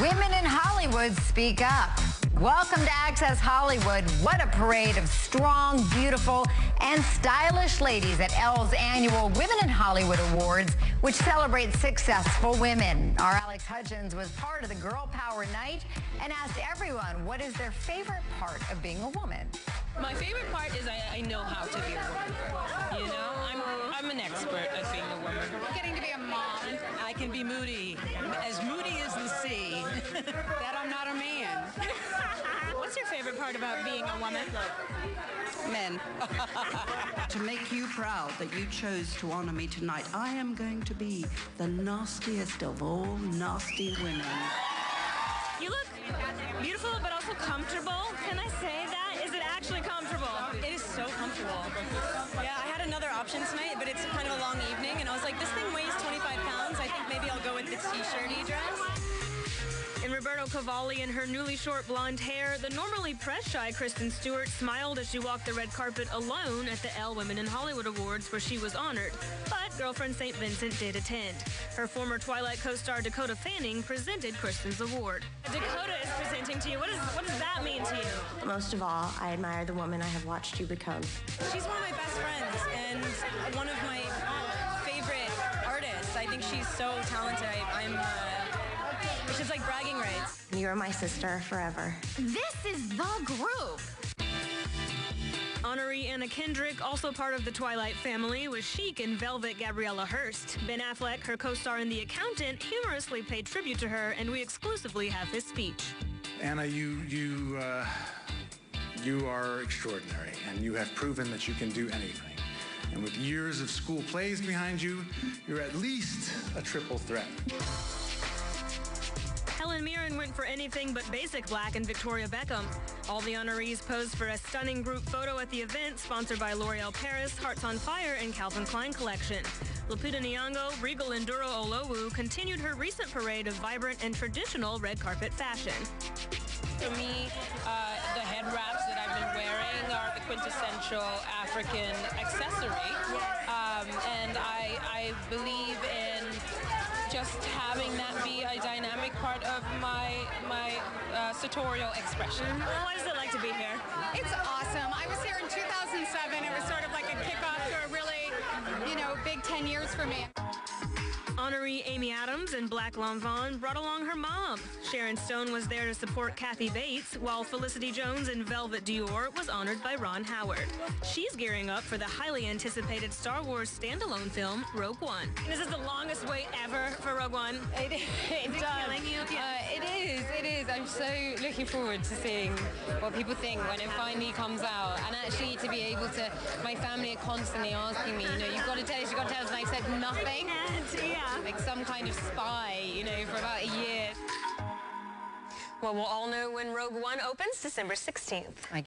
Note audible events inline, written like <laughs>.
Women in Hollywood speak up. Welcome to Access Hollywood. What a parade of strong, beautiful, and stylish ladies at Elle's annual Women in Hollywood Awards, which celebrates successful women. Our Alex Hutchins was part of the Girl Power Night and asked everyone what is their favorite part of being a woman. My favorite part is I, I know how to be a woman. You know, I'm, I'm an expert at being a woman. Getting to be a mom. I can be moody, as moody as the part about being a woman? Men. <laughs> to make you proud that you chose to honor me tonight, I am going to be the nastiest of all nasty women. You look beautiful, but also comfortable. Can I say that? Is it actually comfortable? It is so comfortable. Yeah, I had another option tonight, but it's kind of a long evening, and I was like, this thing weighs 25 pounds. I think maybe I'll go with the t-shirty dress. In Roberto Cavalli and her newly short blonde hair, the normally press-shy Kristen Stewart smiled as she walked the red carpet alone at the Elle Women in Hollywood Awards where she was honored. But girlfriend St. Vincent did attend. Her former Twilight co-star Dakota Fanning presented Kristen's award. Dakota is presenting to you. What, is, what does that mean to you? Most of all, I admire the woman I have watched you become. She's one of my best friends and one of my favorite artists. I think she's so talented. I, am uh, it's like bragging rights. You're my sister forever. This is the group. Honoree Anna Kendrick, also part of the Twilight family, was chic in Velvet Gabriella Hearst. Ben Affleck, her co-star in The Accountant, humorously paid tribute to her, and we exclusively have his speech. Anna, you, you, uh, you are extraordinary, and you have proven that you can do anything. And with years of school plays behind you, you're at least a triple threat. Helen Mirren went for anything but basic black and Victoria Beckham. All the honorees posed for a stunning group photo at the event, sponsored by L'Oreal Paris, Hearts on Fire, and Calvin Klein Collection. Lupita Nyong'o, Regal in Duro Olowu continued her recent parade of vibrant and traditional red carpet fashion. For me, uh, the head wraps that I've been wearing are the quintessential African accessory. Part of my my uh, sartorial expression. Well, what is it like to be here? It's awesome. I was here in 2007. It was sort of like a kickoff to a really, you know, big 10 years for me. Honoree Amy Adams and Black Lanvin brought along her mom. Sharon Stone was there to support Kathy Bates, while Felicity Jones in Velvet Dior was honored by Ron Howard. She's gearing up for the highly anticipated Star Wars standalone film, Rogue One. This is the longest wait ever for Rogue One. <laughs> It, it does. Uh, it is, it is. I'm so looking forward to seeing what people think when it finally comes out. And actually to be able to, my family are constantly asking me, you know, you've got to tell us, you've got to tell us, and I said nothing. Yeah. Like some kind of spy, you know, for about a year. Well, we'll all know when Rogue One opens December 16th.